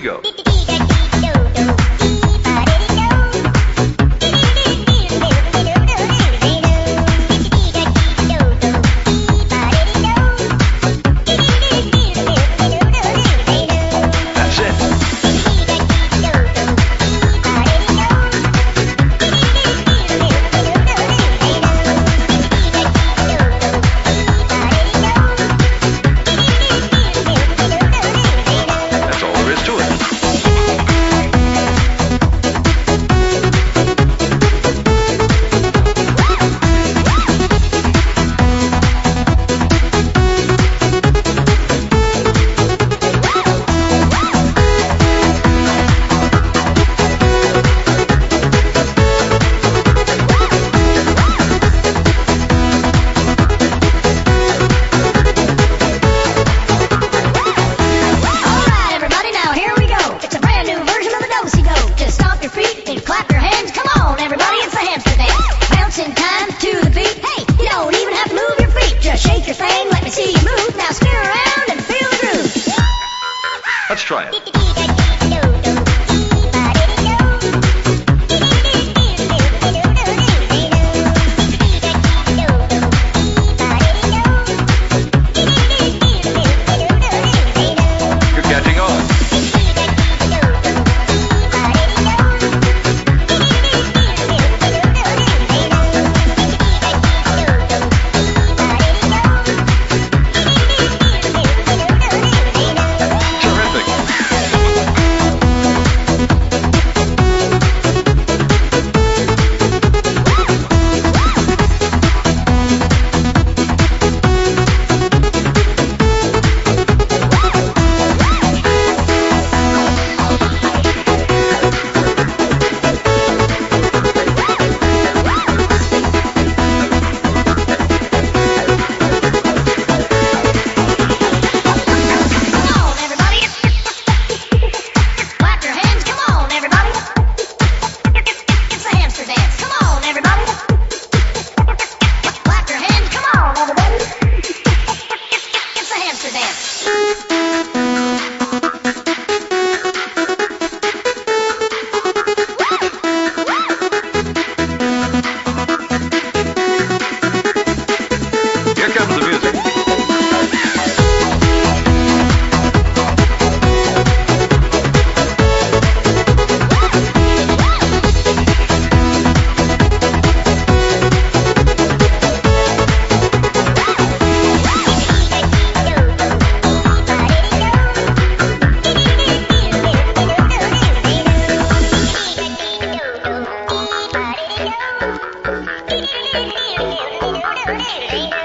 We go. よ Thank.